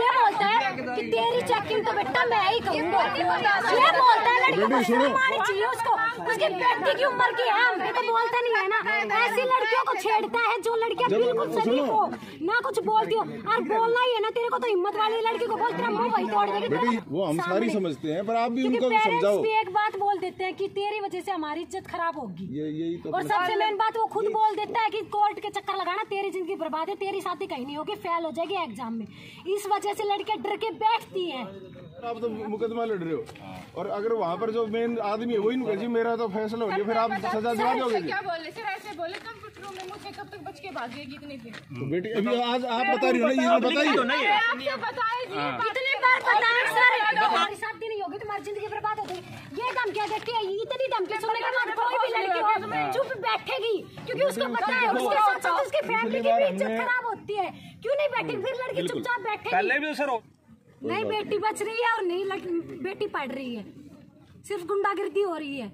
ये बोलता है कि तेरी चेकिंग तो बेटा मैं ही करूँगा ये बोलता है लड़की को आनी चाहिए उसको। उसकी बेटी की उम्र की है हम तो बोलता नहीं है ना। ऐसी लड़कियों को छेड़ता है जो लड़कियाँ बिल्कुल सही हो। ना कुछ बोलती हो। और बोलना ही है ना तेरे को तो हिम्मत वाली लड़की को बोल तेरा मुँह वही तोड़ देगी। वो हम सारी समझते हैं पर आप भी उनको समझाओ। भी एक बात बोल देते हैं कि तेरी वजह से हमारी इज़्ज़त खराब होगी। यही तो और सबसे मेन बात वो खुद बोल देता है कि कोर्ट के चक्कर लगाना तेरी ज़िंदगी बर्बाद है तेरी शादी कहीं नहीं होगी फेल हो जाएगी एग्ज़ाम में। इस वजह से लड़के डर के बैठती है। आप तो मुकदमा लड़ रहे हो। और अगर वहाँ पर जो मेन आदमी है वही नहीं मेरा तो फैसला हो गया फिर आप सजा दिला दोगे क्या बोल सर ऐसे बोले कंप्यूटर रूम में मुझसे कब तक बच के भागेगी इतनी देर तो बेटी अभी आज आप बता रही हो ना ये बताइए। मैं आपसे बताए जी? कितनी बार बताएँ सर? हमारी शादी नहीं होगी तुम्हारी ज़िंदगी बर्बाद हो गई। ये धमकियाँ देती है इतनी धमकी सुनने के बाद कोई भी लड़की हो चुप बैठेगी क्योंकि उसको पता है उसके साथ साथ उसकी फैमिली की भी इज़्ज़त खराब होती है। क्यों नहीं बैठेगी फिर लड़की चुपचाप बैठेगी। पहले भी सर नहीं बेटी बच रही है और नहीं बेटी पढ़ रही है। सिर्फ़ गुंडागिर्दी हो रही है।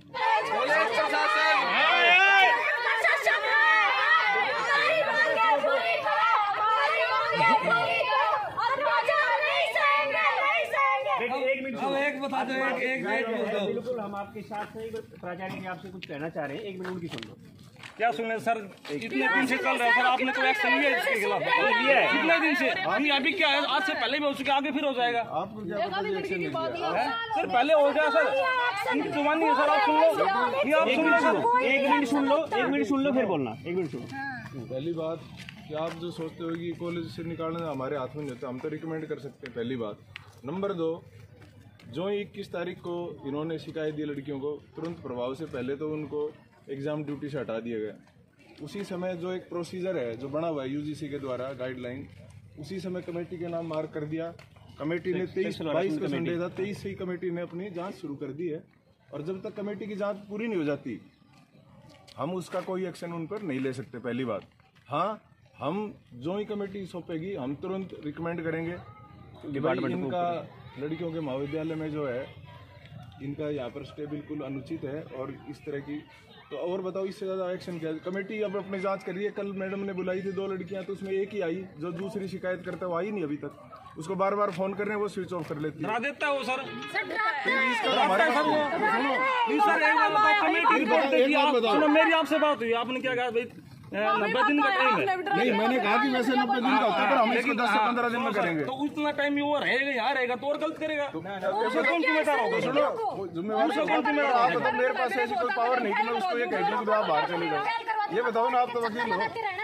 एक मिनट एक बता दो एक एक एक बिल्कुल हम आपके साथ हैं प्राचार्य जी आपसे कुछ कहना चाह रहे हैं। एक मिनट उनकी सुन लो। क्या सुने सर? इतने दिन से चल रहा है सर आपने कोई एक्शन लिया इसके खिलाफ। लिया है। कितने दिन से? नहीं अभी क्या है? आज से पहले भी हो चुका आगे फिर हो जाएगा। सर पहले हो गया सर। ज़ुबान नहीं है सर आप सुन लो। आप सुन लो सुनो। एक मिनट सुन लो एक मिनट सुन लो फिर बोलना। एक मिनट सुनो। पहली बात कि आप जो सोचते हो कि कॉलेज से निकालना हमारे हाथ में नहीं होता हम तो रिकमेंड कर सकते हैं पहली बात। नंबर दो जो ही इक्कीस तारीख को इन्होंने शिकायत दी लड़कियों को तुरंत प्रभाव से पहले तो उनको एग्ज़ाम ड्यूटी से हटा दिया गया। उसी समय जो एक प्रोसीजर है जो बना हुआ है यूजीसी के द्वारा गाइडलाइन उसी समय कमेटी के नाम मार्क कर दिया। कमेटी ने तेईस बाईस को संडे था तेईस से ही कमेटी ने अपनी जाँच शुरू कर दी है। और जब तक कमेटी की जाँच पूरी नहीं हो जाती हम उसका कोई एक्शन उन पर नहीं ले सकते पहली बात। हाँ हम जो ही कमेटी सौंपेगी हम तुरंत रिकमेंड करेंगे डिपार्टमेंट इनका लड़कियों के महाविद्यालय में जो है इनका यहाँ पर स्टे बिल्कुल अनुचित है और इस तरह की तो और बताओ इससे ज़्यादा एक्शन क्या है? कमेटी अब अपनी जाँच कर रही है। कल मैडम ने बुलाई थी दो लड़कियाँ तो उसमें एक ही आई जो दूसरी शिकायत करता है वो आई नहीं अभी तक। उसको बार बार फ़ोन कर रहे हैं वो स्विच ऑफ़ कर लेती है। देता है वो सर। सुनो मेरी आपसे बात हुई आपने क्या कहा? भाई नब्बे दिन का टाइम है नहीं मैंने कहा कि वैसे नब्बे दिन का होता है पर हम इसको दस से पंद्रह दिन में करेंगे। तो उतना टाइम वो रहेगा यहाँ रहेगा तो और गलत करेगा। उसमें कौन जिम्मेदार होगा? सुनो। जिम्मेवार कौन जिम्मेवार आप मेरे पास ऐसी कोई पावर नहीं कि मैं उसको ये कह दूँ कि आप बाहर चले जाओ। ये बताओ ना आप तो वकील हो।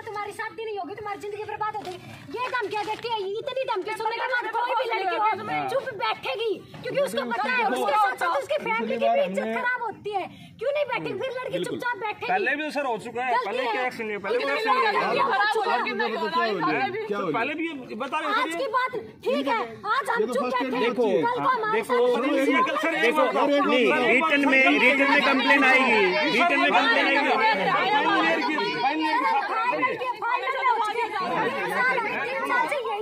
तुम्हारी शादी नहीं होगी तुम्हारी ज़िंदगी बर्बाद हो जाएगी ये धमकियाँ देती है इतनी धमकी सुनने के बाद कोई भी लड़की हो चुप बैठेगी क्योंकि उसको पता है उसके साथ साथ उसकी फैमिली की भी इज़्ज़त खराब होती है। क्यों नहीं बैठे फिर लड़की चुपचाप बैठे पहले भी सर हो चुका है पहले क्या एक्शन लिया पहले क्या एक्शन लिया हो है हो पहले भी बता रहे आज की बात ठीक है आज हम तो चुप बैठे देखो, कल को हमारे साथ सर देखो नहीं रिटर्न में रिटर्न में कंप्लेन आएगी रिटर्न में कंप्लेन आएगी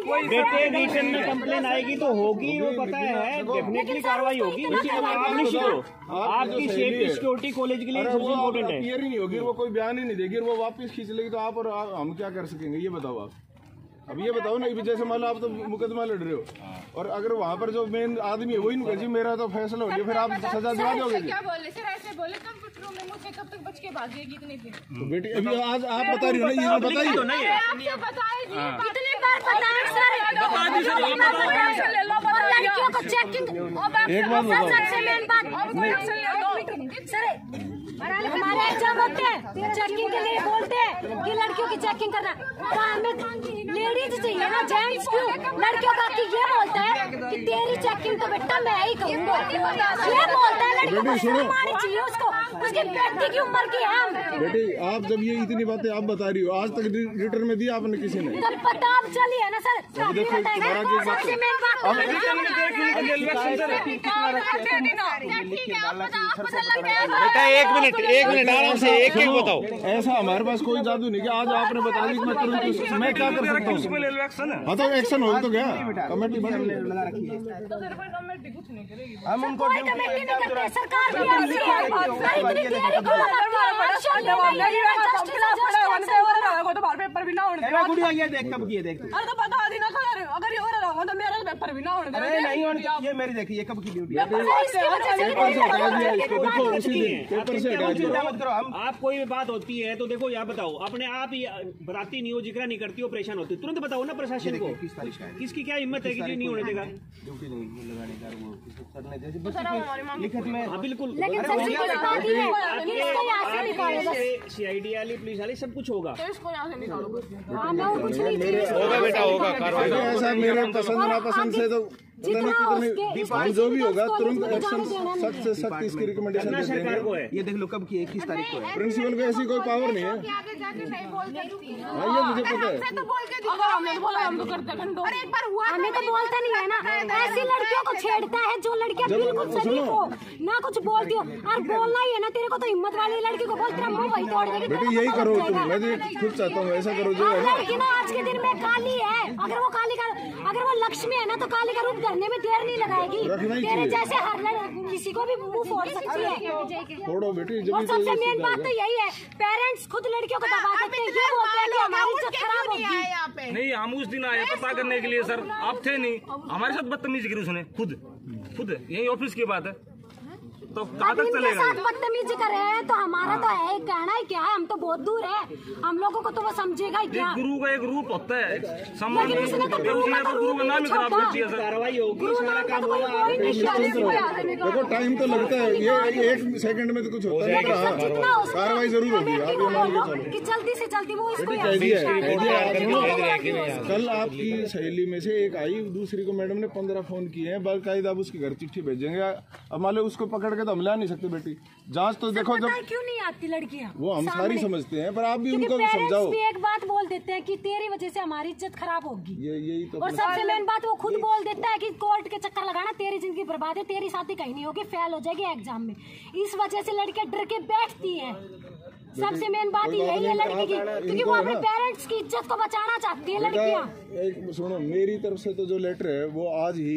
बेटे रिटर्न में कंप्लेन आएगी तो होगी वो पता है डेफिनेटली कार्रवाई होगी। आप निश्चित आपकी सेफ्टी सिक्योरिटी कॉलेज के लिए सबसे इम्पोर्टेंट है। ही नहीं होगी वो कोई बयान ही नहीं देगी वो वापस खींच लेगी तो आप और हम क्या कर सकेंगे? ये बताओ आप। अब ये बताओ ना जैसे मान लो आप तो मुकदमा लड़ रहे हो और अगर वहाँ पर जो मेन आदमी है वही नहीं जी मेरा तो फैसला हो गया फिर आप सजा दिला दोगे क्या? बोले? सर ऐसे बोले कंप्यूटर रूम में मुझसे कब तक बच के भागेगी इतनी देर? तो बेटी अभी आज आप बता रही हो ना ये बताइए। बार बताएँ सर। और लड़कियों को चेकिंग एक बार बताओ। सबसे मेन बात सर हमारे एग्ज़ाम होते हैं चेकिंग के लिए बोलते हैं कि लड़कियों की चेकिंग करना। हमें लेडीज़ चाहिए ना जेंट्स क्यों? लड़कियों का कि ये बोलता है तेरी चेकिंग तो बेटा मैं ही करूँगा। ये बोलता है लड़कियों को बेटी, सुनो। शर्म आनी चाहिए उसको। उसकी बेटी की उम्र की है। बेटी आप जब ये इतनी बातें आप बता रही हो आज तक रिटर्न में दिया आपने किसी ने? तब पता अब चली है ना सर। है। बेटा एक मिनट एक मिनट आराम से एक एक बताओ। ऐसा हमारे पास कोई जादू नहीं आज आपने बता दी मैं क्या कर सकता उस हूँ है हाँ तो एक्शन हो तो गया कमेटी बन गई। हम उनको सरकार है लगाती है, पेपर भी ना होने देख कब किए देख अरे तो बता दी ना खा रहे हो अगर ये हो तो मेरा पेपर भी ना होने अरे नहीं होनी ये मेरी देखिए ये कब की ड्यूटी है इसकी वजह से पेपर से हटा दिया इसको देखो उसी दिन पेपर से हटा दिया मत करो हम आप कोई भी बात होती है तो देखो यहाँ बताओ अपने आप ही बताती नहीं हो ज़िक्र नहीं करती हो परेशान होती तुरंत बताओ ना प्रशासन को है किसकी क्या हिम्मत है कि नहीं होने देगा ड्यूटी नहीं लगाने का वो करने जैसे बच्चे में हाँ बिल्कुल है सीआईडी वाली पुलिस वाली सब कुछ होगा तो इसको यहाँ से मेरे पसंद नापसंद से तो जितना उसके कितने इस हम जो भी होगा तुरंत एक्शन सख्त से सख्त इसकी रिकमेंडेशन सरकार को है। ये देख लो कब की है तारीख को है। प्रिंसिपल को ऐसी कोई पावर नहीं है। आगे जाके नहीं बोल सकती। हाँ ये मुझे पता है। तो हम तो करते घंटों। और एक बार हुआ हमें तो बोलता नहीं है ना। ऐसी लड़कियों को छेड़ता है जो लड़कियाँ बिल्कुल शरीफ हो ना कुछ बोलती हो। और बोलना ही है ना तेरे को तो हिम्मत वाली लड़की को बोल तेरा मुँह वही तोड़ देगी बेटे यही करो तुम मैं खुद चाहता हूँ ऐसा करो जो लड़की ना आज के दिन में काली है। अगर वो काली का अगर वो लक्ष्मी है ना तो काली का रूप धरने में देर नहीं लगाएगी। तेरे जैसे हर किसी को भी मुँह फोड़ सकती है। छोड़ो बेटी जब और तो सबसे मेन बात तो यही है पेरेंट्स खुद लड़कियों को दबा देते हैं। ये बोलते हैं कि हमारी इज़्ज़त खराब होगी। नहीं हम उस दिन आए पता करने के लिए सर। आप थे नहीं हमारे साथ बदतमीजी करी उसने खुद। खुद यही ऑफ़िस की बात है। तो अब इनके चलेगा साथ बदतमीजी कर रहे हैं तो हमारा तो है। ही कहना ही क्या है हम तो बहुत दूर है। हम लोगों को तो वो समझेगा ही क्या। गुरु का एक रूप होता है सम्मान लेकिन उसने तो गुरु का तो तो गुरु का नाम खराब कर दिया सर। कार्रवाई होगी गुरु सारा नाम का काम कोई होगा। देखो टाइम तो लगता है ये एक सेकंड में तो कुछ होता हो रहा कार्रवाई ज़रूर होगी आप ये मान के चलो कि जल्दी से जल्दी वो इसको बेटी कह दिया है, कह दिया है, आप कल आपकी सहेली में से एक आई दूसरी को मैडम ने पंद्रह फ़ोन किए हैं बाकायदा आप उसके घर चिट्ठी भेजेंगे। अब मान लो उसको पकड़ के तो हम ला नहीं सकते बेटी। जाँच तो देखो जब क्यों नहीं आती लड़कियाँ? वो हम सारी समझते हैं पर आप भी उनको समझाओ। भी एक बात बोल देते हैं कि तेरी वजह से हमारी इज़्ज़त खराब होगी। ये यही तो और सबसे मेन बात वो खुद बोल देता है कि कोर्ट के चक्कर लगाना तेरी ज़िंदगी बर्बाद है तेरी शादी कहीं नहीं होगी फेल हो जाएगी एग्ज़ाम में। इस वजह से लड़के डर के बैठती है। सबसे मेन बात यही है लड़की की क्योंकि वो अपने पेरेंट्स की इज़्ज़त को बचाना चाहती है लड़कियाँ। एक सुनो मेरी तरफ़ से तो जो लेटर है वो आज ही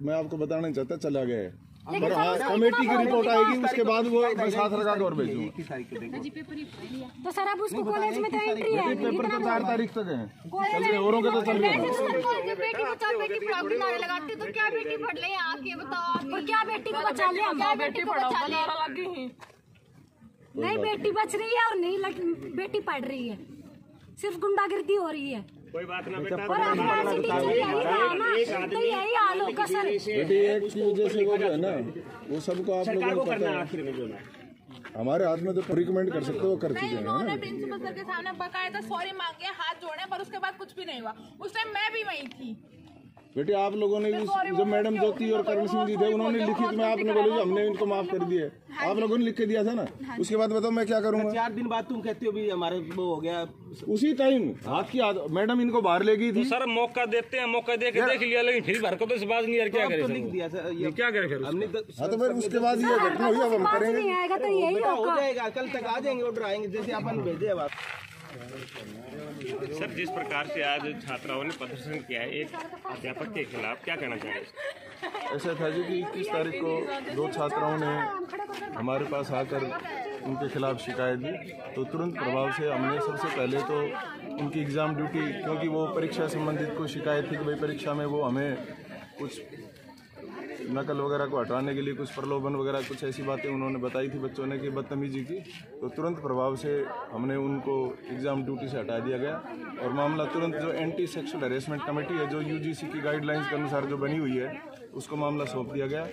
मैं आपको बताना चाहता चला गया है। लेकिन हाँ कमेटी की रिपोर्ट आएगी उसके बाद वो मैं साथ रखा के और भेजूँगा को देखो। तो सर अब उसको कॉलेज में तो एंट्री है पेपर तो चार तारीख तक है कॉलेज चल रहे औरों के तो चल रहे। हैं। बेटी बचाओ बेटी पढ़ाओ के नारे लगाते तो क्या बेटी पढ़ ले आके बताओ आप क्या बेटी को बचा ले क्या बेटी पढ़ाओ का नारा लगे हैं नहीं बेटी बच रही है और नहीं लग- बेटी पढ़ रही है। सिर्फ़ गुंडागिर्दी हो रही है। कोई बात ना बेटा यही तो सर एक वो है ना? वो सबको आप लोगों को करना आखिर में जो है हमारे हाथ में तो रिकमेंड कर सकते हो कर चुके हैं उन्होंने प्रिंसिपल सर के सामने बकायदा सॉरी मांगे हाथ जोड़े पर उसके बाद कुछ भी नहीं हुआ। उस टाइम मैं भी वही थी। बेटे आप लोगों ने जो मैडम ज्योति और करण सिंह जी थे उन्होंने लिखित में आपने बोले जो हमने इनको माफ़ कर दिया। आप लोगों ने लिख के दिया था ना? उसके बाद बताओ मैं क्या करूँगा चार दिन बाद तुम कहते हो भी हमारे वो हो गया। उसी टाइम हाथ की मैडम इनको बाहर ले गई थी। सर मौका देते हैं मौका दे के देख लिया लेकिन फिर हरकतों से बात नहीं यार क्या करे तो लिख दिया सर क्या करे फिर हमने तो हाँ तो फिर उसके बाद ये घटना हुई अब हम करेंगे। नहीं आएगा तो यही बेटा हो जाएगा कल तक आ जाएँगे ऑर्डर आएँगे जैसे अपन भेजे अब आप। सर, जिस प्रकार से आज छात्राओं ने प्रदर्शन किया है, एक अध्यापक के खिलाफ क्या कहना चाहेंगे? ऐसा था जी कि इक्कीस तारीख को दो छात्राओं ने हमारे पास आकर उनके खिलाफ शिकायत दी तो तुरंत प्रभाव से हमने सबसे पहले तो उनकी एग्ज़ाम ड्यूटी क्योंकि वो परीक्षा संबंधित कोई शिकायत थी कि भाई परीक्षा में वो हमें कुछ नकल वगैरह को हटाने के लिए कुछ प्रलोभन वगैरह, कुछ ऐसी बातें उन्होंने बताई थी बच्चों ने कि बदतमीजी की तो तुरंत प्रभाव से हमने उनको एग्ज़ाम ड्यूटी से हटा दिया गया। और मामला तुरंत जो एंटी सेक्सुअल हरेसमेंट कमेटी है, जो यूजीसी की गाइडलाइंस के अनुसार जो बनी हुई है, उसको मामला सौंप दिया गया।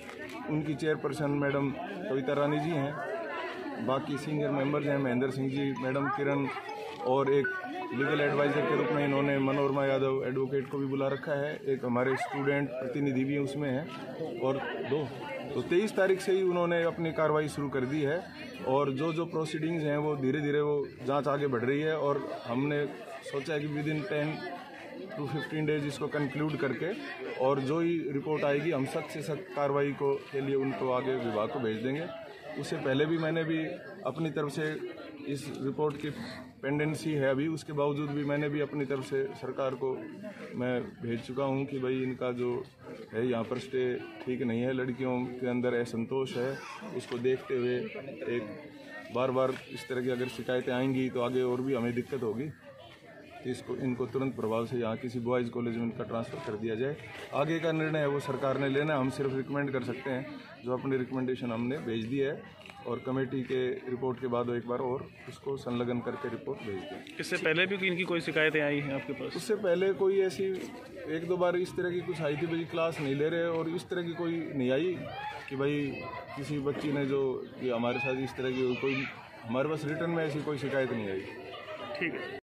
उनकी चेयरपर्सन मैडम कविता रानी जी हैं, बाकी सीनियर मेंबर्स हैं महेंद्र सिंह जी मैडम किरण और एक लीगल एडवाइजर के रूप में इन्होंने मनोरमा यादव एडवोकेट को भी बुला रखा है। एक हमारे स्टूडेंट प्रतिनिधि भी उसमें हैं। और दो तो तेईस तारीख से ही उन्होंने अपनी कार्रवाई शुरू कर दी है। और जो जो प्रोसीडिंग्स हैं, वो धीरे धीरे वो जाँच आगे बढ़ रही है। और हमने सोचा है कि within ten to fifteen days इसको कंक्लूड करके और जो ही रिपोर्ट आएगी, हम सख्त से सख्त कार्रवाई को, के लिए उनको आगे विभाग को भेज देंगे। उससे पहले भी मैंने भी अपनी तरफ़ से इस रिपोर्ट की पेंडेंसी है अभी। उसके बावजूद भी मैंने भी अपनी तरफ़ से सरकार को मैं भेज चुका हूँ कि भाई इनका जो है, यहाँ पर स्टे ठीक नहीं है, लड़कियों के अंदर असंतोष है। उसको देखते हुए एक बार बार इस तरह की अगर शिकायतें आएँगी तो आगे और भी हमें दिक्कत होगी इसको, इनको तुरंत प्रभाव से यहाँ किसी बॉयज़ कॉलेज में इनका ट्रांसफ़र कर दिया जाए। आगे का निर्णय है, वो सरकार ने लेना हम सिर्फ़ रिकमेंड कर सकते हैं, जो अपनी रिकमेंडेशन हमने भेज दी है। और कमेटी के रिपोर्ट के बाद वो एक बार और उसको संलग्न करके रिपोर्ट भेज दें। इससे पहले भी इनकी कोई शिकायतें आई हैं आपके पास? उससे पहले कोई ऐसी एक दो बार इस तरह की कुछ आई थी भाई क्लास नहीं ले रहे और इस तरह की कोई नहीं आई कि भाई किसी बच्ची ने जो हमारे साथ इस तरह की कोई हमारे पास रिटर्न में ऐसी कोई शिकायत नहीं आई। ठीक है।